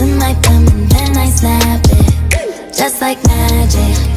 in my thumb and then I snap it. Just like magic,